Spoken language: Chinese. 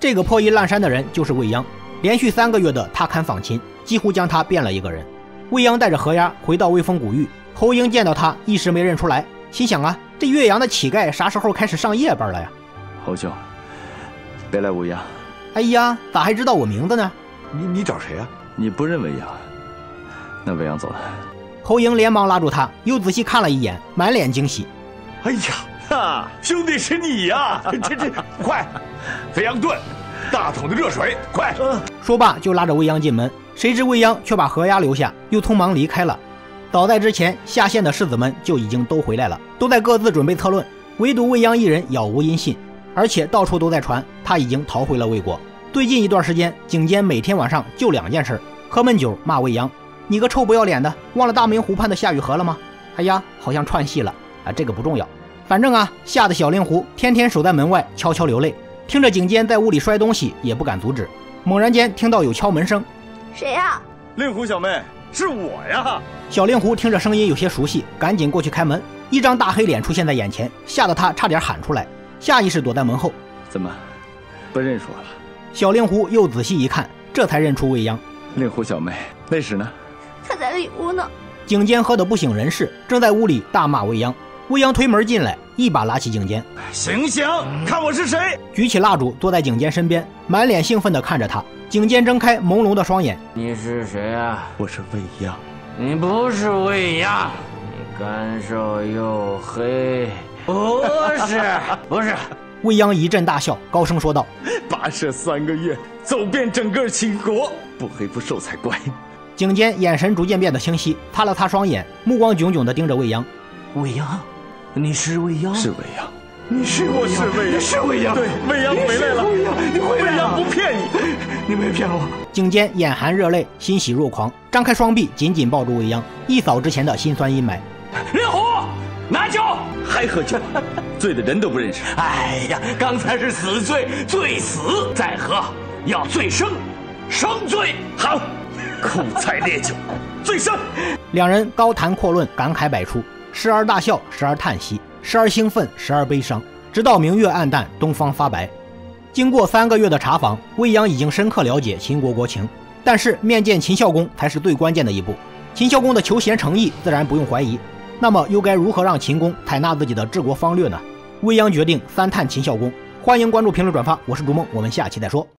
这个破衣烂衫的人就是未央。连续三个月的他看访秦，几乎将他变了一个人。未央带着何丫回到威风古域，侯英见到他一时没认出来，心想啊，这岳阳的乞丐啥时候开始上夜班了呀？侯兄，别来无恙。哎呀，咋还知道我名字呢？你你找谁啊？你不认未央？那未央走了。侯英连忙拉住他，又仔细看了一眼，满脸惊喜。哎呀，哈，兄弟是你呀！这这，快，肥羊炖。大桶的热水，快！说罢就拉着未央进门，谁知未央却把河鸭留下，又匆忙离开了。早在之前，下线的世子们就已经都回来了，都在各自准备策论，唯独未央一人杳无音信，而且到处都在传他已经逃回了魏国。最近一段时间，景监每天晚上就两件事：喝闷酒骂未央，你个臭不要脸的，忘了大明湖畔的夏雨荷了吗？哎呀，好像串戏了啊，这个不重要，反正啊，吓得小令狐天天守在门外悄悄流泪。听着景监在屋里摔东西，也不敢阻止。猛然间听到有敲门声，谁呀？令狐小妹，是我呀！小令狐听着声音有些熟悉，赶紧过去开门。一张大黑脸出现在眼前，吓得他差点喊出来，下意识躲在门后。怎么，不认识我了？小令狐又仔细一看，这才认出未央。令狐小妹，那时呢？他在里屋呢。景监喝得不省人事，正在屋里大骂未央。未央推门进来，一把拉起景监，醒醒，看我是谁！举起蜡烛，坐在景监身边，满脸兴奋地看着他。景监睁开朦胧的双眼：“你是谁啊？我是未央。你不是未央，你干瘦又黑，不是，不是。”未央一阵大笑，高声说道：“跋涉三个月，走遍整个秦国，不黑不瘦才怪。”景监眼神逐渐变得清晰，擦了擦双眼，目光炯炯地盯着未央。未央。你是未央，是未央，你是我是未央，是未央，对，未央回来了，未央，你回来了，不骗你，你没骗我。景监眼含热泪，欣喜若狂，张开双臂紧紧抱住未央，一扫之前的心酸阴霾。令狐，拿酒，还喝酒？醉的人都不认识。哎呀，刚才是死醉，醉死再喝，要醉生，生醉。好，苦菜烈酒，醉生。两人高谈阔论，感慨百出。时而大笑，时而叹息，时而兴奋，时而悲伤，直到明月暗淡，东方发白。经过三个月的查访，未央已经深刻了解秦国国情。但是面见秦孝公才是最关键的一步。秦孝公的求贤诚意自然不用怀疑，那么又该如何让秦公采纳自己的治国方略呢？未央决定三探秦孝公。欢迎关注、评论、转发，我是逐梦，我们下期再说。